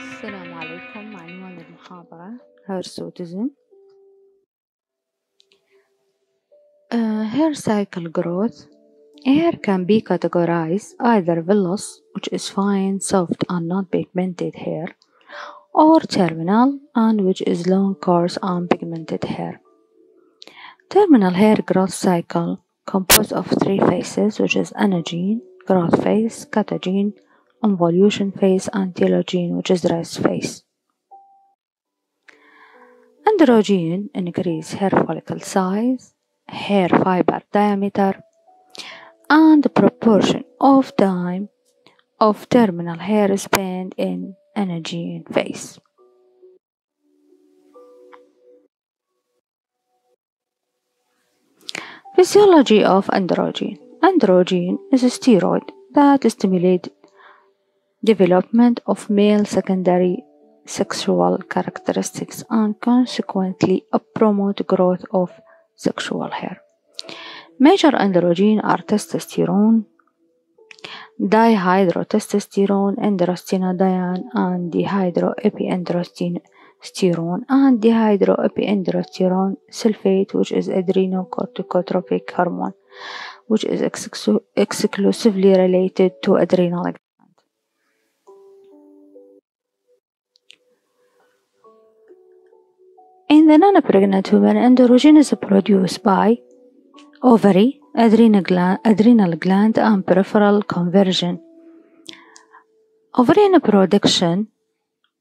السلام عليكم عنوان المحاضرة Hirsutism uh, Hair cycle growth Hair can be categorized either vellus, which is fine, soft, and non-pigmented hair, or terminal, and which is long, coarse, and pigmented hair. Terminal hair growth cycle composed of three phases, which is anagene, growth phase, catagene, involution phase, and telogen, which is rest phase. Androgen increase hair follicle size, hair fiber diameter, and the proportion of time of terminal hair spent in anagen phase. Physiology of androgen. Androgen is a steroid that stimulates development of male secondary sexual characteristics and consequently a promote growth of sexual hair. Major androgen are testosterone, dihydrotestosterone, androstenedione, and dehydroepiandrosterone and dehydroepiandrosterone sulfate, which is adrenocorticotropic hormone, which is ex exclusively related to adrenal In the non-pregnant woman, androgen is produced by ovary, adrenal gland, adrenal gland and peripheral conversion. Ovarian production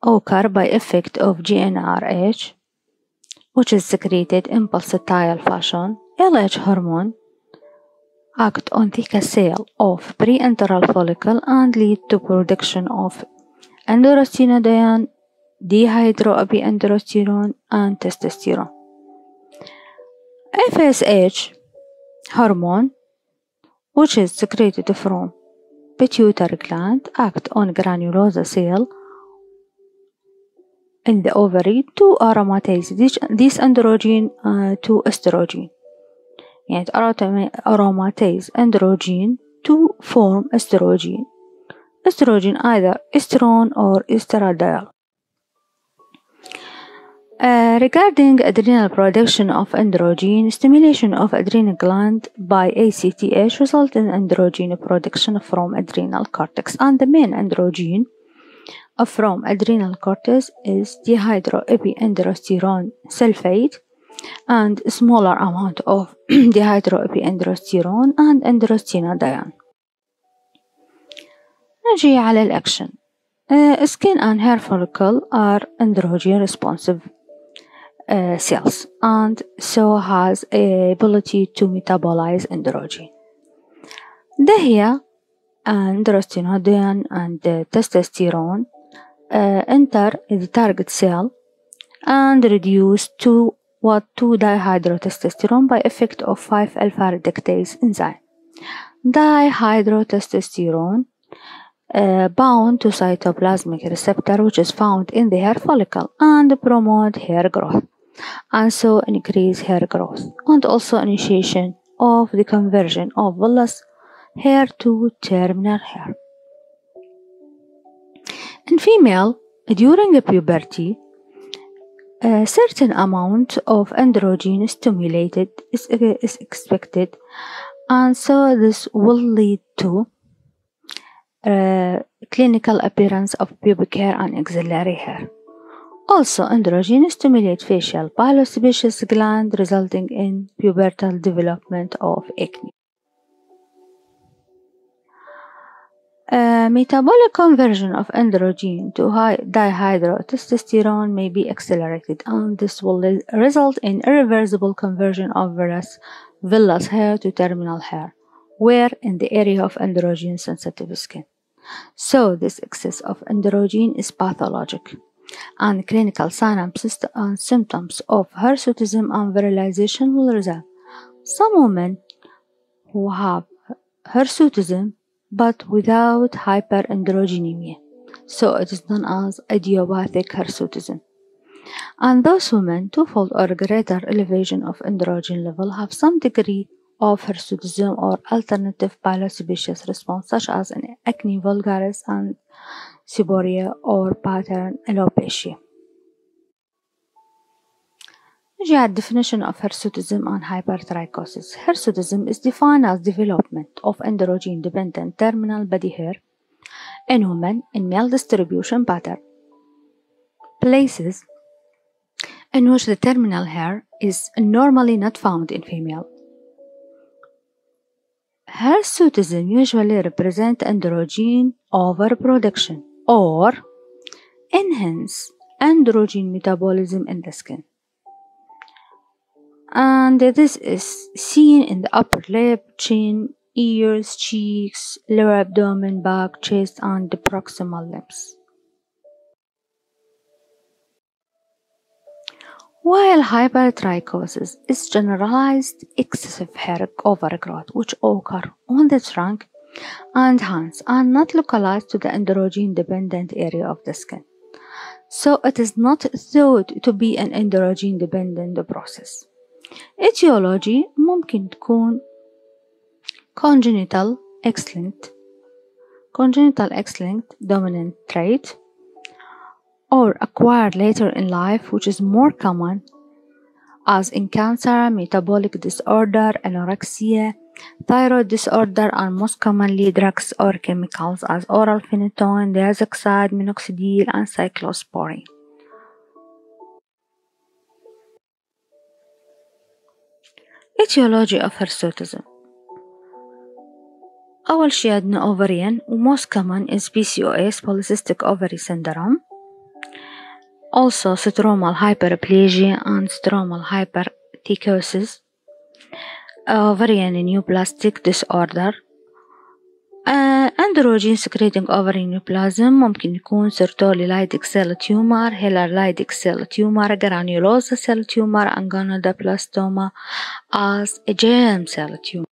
occur by effect of GnRH, which is secreted in pulsatile fashion. LH hormone act on the cell of pre-antral follicle and lead to production of androstenedione, dihydroepiandrosterone, and testosterone. FSH hormone, which is secreted from pituitary gland, act on granulosa cell in the ovary to aromatize this, this androgen uh, to estrogen. يعني aromatize androgen to form estrogen. Estrogen either estrone or estradiol. Uh, regarding adrenal production of androgen, stimulation of adrenal gland by ACTH results in androgen production from adrenal cortex and the main androgen from adrenal cortex is dihydroepiandrosterone sulfate and smaller amount of dihydroepiandrosterone and androstenedione. نجي على الأكشن uh, skin and hair follicle are androgen responsive uh, cells and so has a ability to metabolize androgen. دهية androstenedione and uh, testosterone uh, enter the target cell and reduce to what 2 dihydrotestosterone by effect of 5 alpha reductase enzyme. Dihydrotestosterone uh, bound to cytoplasmic receptor which is found in the hair follicle and promote hair growth and so increase hair growth and also initiation of the conversion of vellus hair to terminal hair. In female, during puberty, a certain amount of androgen stimulated is, is expected and so this will lead to uh, clinical appearance of pubic hair and axillary hair. Also, androgen stimulate facial pilosebaceous gland resulting in pubertal development of acne. A metabolic conversion of androgen to dihydrotestosterone may be accelerated and this will result in irreversible conversion of vellus, vellus hair to terminal hair, where in the area of androgen sensitive skin. So this excess of androgen is pathologic and clinical signs and uh, symptoms of hirsutism and virilization will result. Some women who have hirsutism but without hyperandrogenemia, so it is known as idiopathic hirsutism. And those women, twofold or greater elevation of androgen level, have some degree of hirsutism or alternative pilosebaceous response such as in acne vulgaris and seborrhea, or pattern alopecia. We the definition of hirsutism and hypertrichosis. Hirsutism is defined as development of androgen-dependent terminal body hair in women in male distribution pattern. Places in which the terminal hair is normally not found in female. Hirsutism usually represents androgen overproduction or enhance androgen metabolism in the skin. And this is seen in the upper lip, chin, ears, cheeks, lower abdomen, back, chest, and the proximal limbs. While hypertrichosis is generalized excessive hair overgrowth which occur on the trunk and hands and not localized to the androgen dependent area of the skin. So it is not thought to be an androgen dependent process. Etiology ممكن تكون congenital X-linked congenital X-linked dominant trait or acquired later in life which is more common as in cancer, metabolic disorder, anorexia, thyroid disorder and most commonly drugs or chemicals as oral phenytoin, diazoxide, minoxidil and cyclosporine. Etiology of hirsutism أول شي عندنا ovarian و most common is PCOS polycystic ovary syndrome also stromal hyperplasia and stromal hypertrichosis ovarian neoplastic disorder uh, androgen secreting ovary neoplasm ممكن يكون sertoli Leydig cell tumor, Heller Leydig cell tumor, granulosa cell tumor, and gonadoplasma as a germ cell tumor.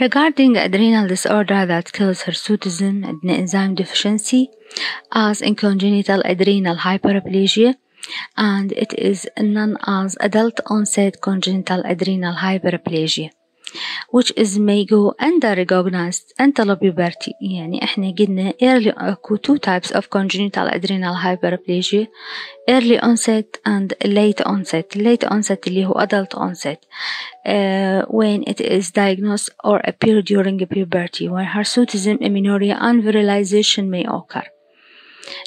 Regarding adrenal disorder that kills hirsutism and enzyme deficiency as in congenital adrenal hyperplasia and it is known as adult onset congenital adrenal hyperplasia which is may go underrecognized until puberty يعني احنا قلنا early اكو two types of congenital adrenal hyperplasia early onset and late onset late onset اللي هو adult onset uh, when it is diagnosed or appear during puberty when hirsutism amenorrhea and virilization may occur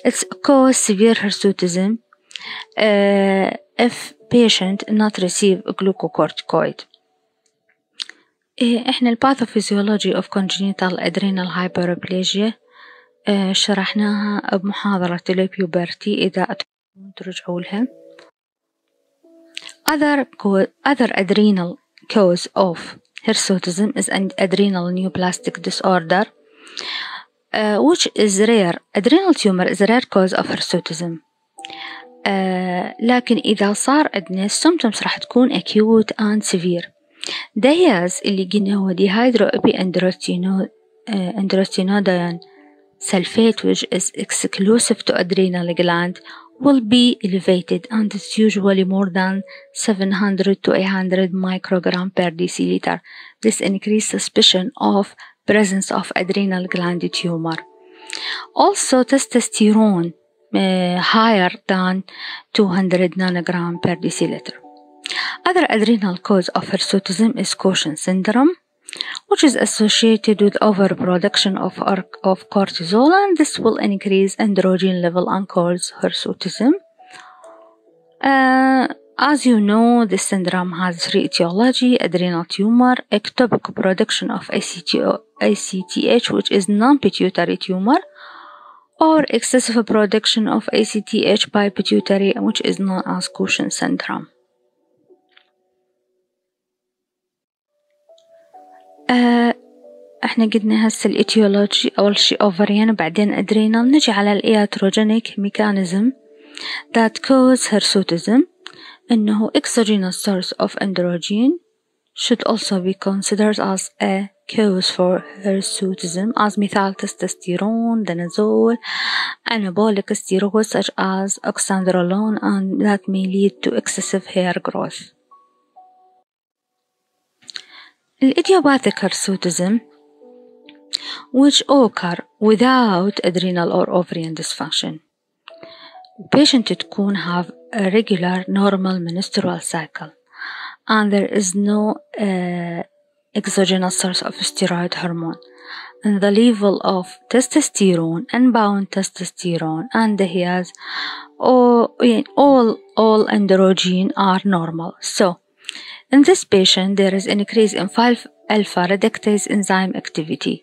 it's cause severe hirsutism Uh, if patient not receive glucocorticoid إيه إحنا الباثوفيزيولوجي of congenital adrenal hyperplasia إيه شرحناها بمحاضرة البيوبرتي إذا ترجعوا لها other, other adrenal cause of hirsutism is an adrenal neoplastic disorder uh, which is rare adrenal tumor is a rare cause of hirsutism uh, لكن إذا صار عندنا symptoms راح تكون acute and severe دهياز اللي قلنا هو dehydroepi androstenedione sulfate which is exclusive to adrenal gland will be elevated and it's usually more than 700 to 800 microgram per deciliter. This increased suspicion of presence of adrenal gland tumor. Also testosterone uh, higher than 200 nanogram per deciliter. Other adrenal cause of hirsutism is Cushing syndrome, which is associated with overproduction of, of cortisol, and this will increase androgen level and cause hirsutism. Uh, as you know, this syndrome has three etiology, adrenal tumor, ectopic production of ACTH, which is non-pituitary tumor, or excessive production of ACTH by pituitary, which is known as Cushing syndrome. آه إحنا قلنا هسه الاتيولوجي اول شي اوفريان بعدين ادرينال نجي على الاياتروجينيك ميكانيزم that cause hirsutism انه exogenous source of androgen should also be considered as a cause for hirsutism as مثال testosterone, danazol, anabolic steroids such as oxandrolone and that may lead to excessive hair growth. Idiopathic hirsutism which occur without adrenal or ovarian dysfunction. Patient تكون have a regular normal menstrual cycle and there is no uh, exogenous source of steroid hormone. And the level of testosterone unbound testosterone and has all, all, all androgen are normal. So in this patient there is an increase in 5 alpha reductase enzyme activity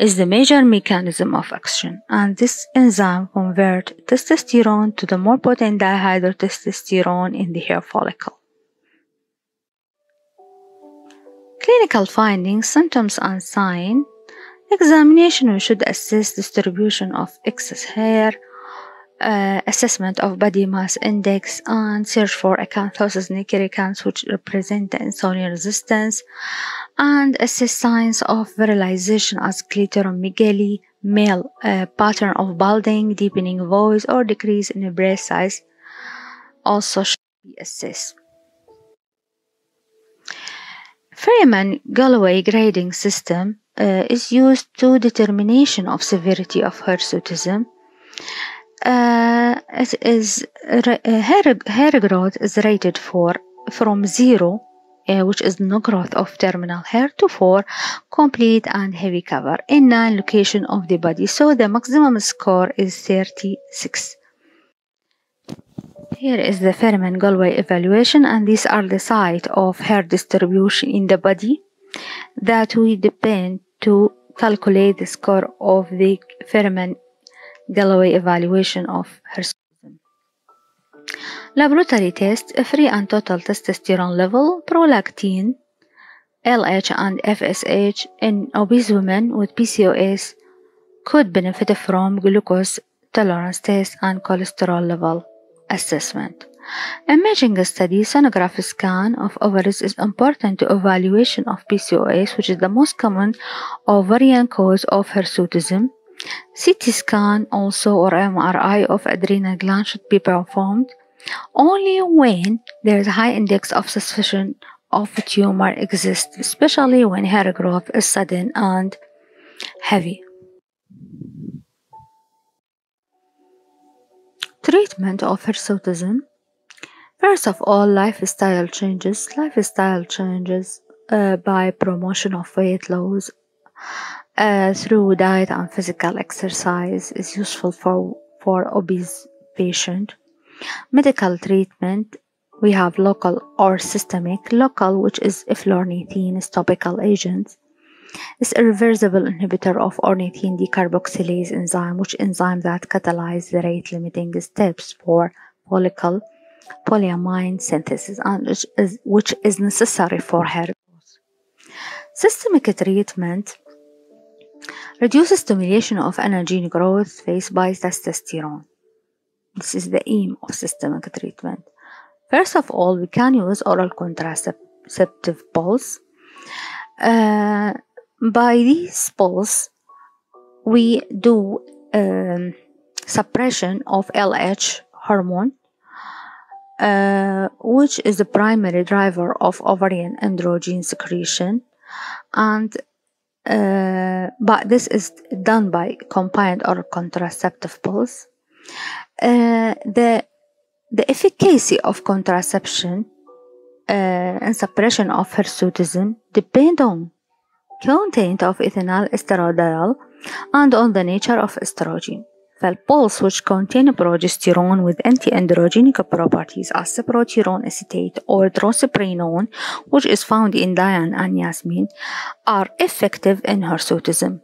is the major mechanism of action. And this enzyme convert testosterone to the more potent dihydrotestosterone in the hair follicle. Clinical findings, symptoms and sign. Examination we should assess distribution of excess hair, uh, assessment of body mass index and search for acanthosis nigricans which represent the insulin resistance and assess signs of virilization as clitoromegaly, male uh, pattern of balding, deepening voice or decrease in breast size also should be assessed. Ferriman-Gallwey grading system uh, is used to determination of severity of hirsutism. Uh, it is uh, hair, growth is rated for from zero uh, which is no growth of terminal hair to 4 complete and heavy cover. In 9 location of the body so the maximum score is 36 here is the Ferriman-Gallwey evaluation and these are the site of hair distribution in the body that we depend to calculate the score of the Ferriman Gallwey evaluation of hirsutism. Laboratory test, free and total testosterone level, prolactin, LH and FSH in obese women with PCOS could benefit from glucose tolerance test and cholesterol level assessment. Imaging a study sonography scan of ovaries is important to evaluation of PCOS, which is the most common ovarian cause of hirsutism. CT scan also or MRI of adrenal gland should be performed only when there is a high index of suspicion of tumor exists, especially when hair growth is sudden and heavy. Treatment of hirsutism. First of all, lifestyle changes. Lifestyle changes uh, by promotion of weight loss uh, through diet and physical exercise is useful for, for obese patient. Medical treatment we have local or systemic. Local, which is eflornithine, is topical agent. Is a reversible inhibitor of ornithine decarboxylase enzyme, which enzyme that catalyzes the rate limiting steps for follicle polyamine synthesis, which is, which is necessary for hair growth. Systemic treatment reduces stimulation of energy growth faced by testosterone. This is the aim of systemic treatment. First of all, we can use oral contraceptive pills. Uh, by these pills, we do um, suppression of LH hormone, uh, which is the primary driver of ovarian androgen secretion, and uh, but this is done by combined or contraceptive pills. Uh, the the efficacy of contraception uh, and suppression of hirsutism depend on content of ethinyl estradiol and on the nature of estrogen. Falpols which contain progesterone with anti-androgenic properties are cyproterone acetate or drospirenone, which is found in Diane and Yasmin, are effective in hirsutism.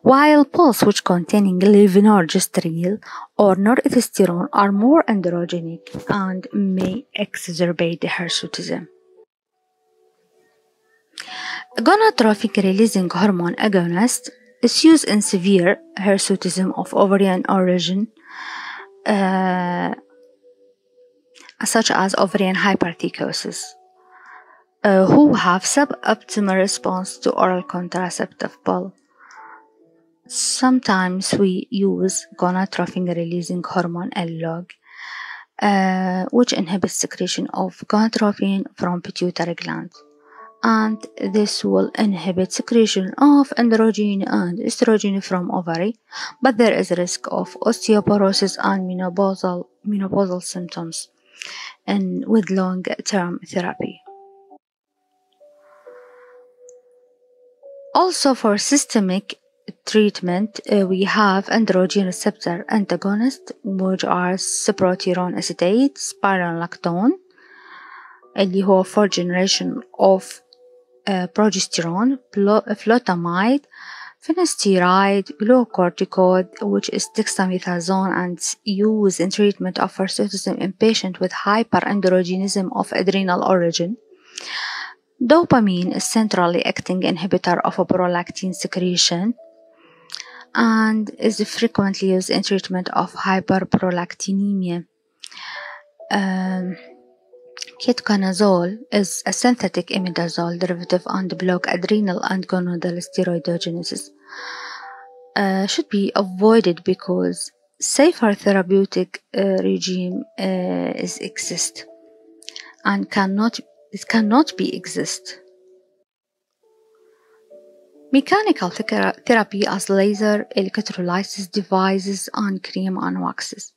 While pills which containing levonorgestrel or norethisterone are more androgenic and may exacerbate the hirsutism. Gonadotrophic releasing hormone agonist is used in severe hirsutism of ovarian origin, uh, such as ovarian hyperthecosis, uh, who have suboptimal response to oral contraceptive pill. Sometimes we use gonadotropin releasing hormone analog, uh, which inhibits secretion of gonadotropin from pituitary gland and this will inhibit secretion of androgen and estrogen from ovary but there is risk of osteoporosis and menopausal, menopausal symptoms and with long-term therapy. Also for systemic treatment uh, we have androgen receptor antagonists which are cyproterone acetate spironolactone اللي هو fourth generation of progesterone, flutamide, finasteride, glucocorticoid, which is dexamethasone and used in treatment of hirsutism in patients with hyperandrogenism of adrenal origin. Dopamine is centrally acting inhibitor of prolactin secretion and is frequently used in treatment of hyperprolactinemia. Um, Ketoconazole is a synthetic imidazole derivative and block adrenal and gonadal steroidogenesis. Uh, should be avoided because safer therapeutic uh, regime uh, is exist and cannot it cannot be exist. Mechanical therapy as laser electrolysis devices and cream and waxes.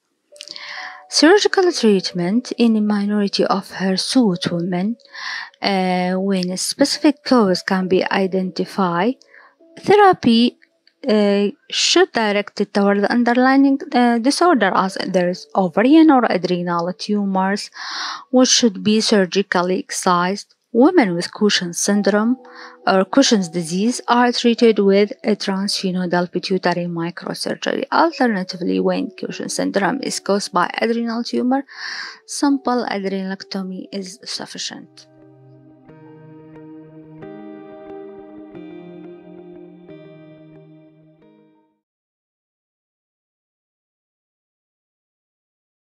Surgical treatment in a minority of hirsute women uh, when a specific cause can be identified. Therapy uh, should direct it toward the underlying uh, disorder as there is ovarian or adrenal tumors which should be surgically excised Women with Cushing's syndrome or Cushing's disease are treated with a transsphenoidal pituitary microsurgery. Alternatively, when Cushing's syndrome is caused by adrenal tumor, simple adrenalectomy is sufficient.